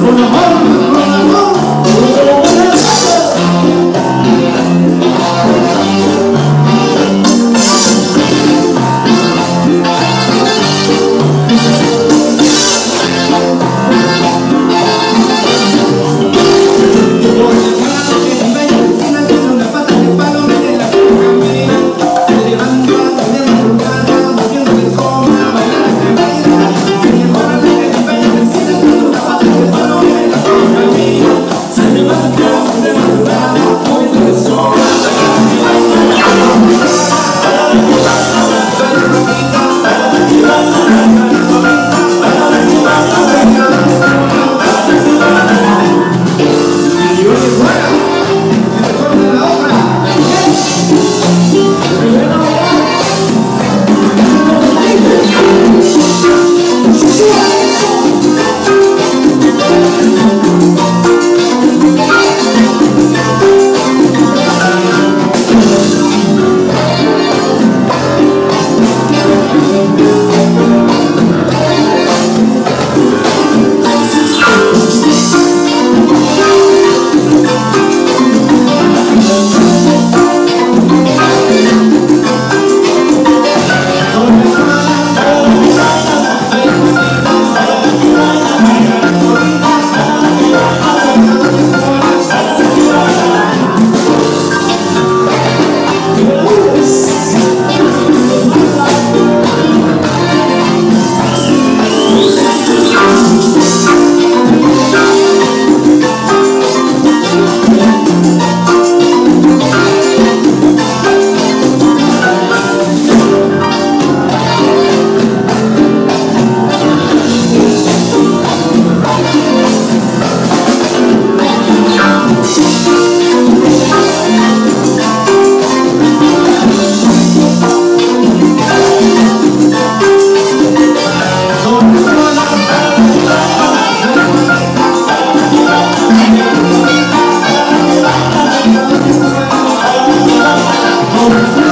Lord, humble Oh,